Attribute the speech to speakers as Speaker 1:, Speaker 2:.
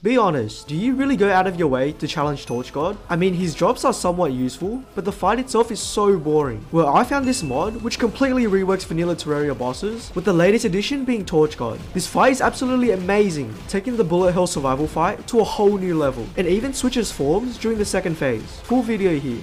Speaker 1: Be honest, do you really go out of your way to challenge Torch God? I mean, his drops are somewhat useful, but the fight itself is so boring. Well, I found this mod, which completely reworks vanilla Terraria bosses, with the latest addition being Torch God. This fight is absolutely amazing, taking the bullet hell survival fight to a whole new level, and even switches forms during the second phase. Full video here.